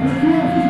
The two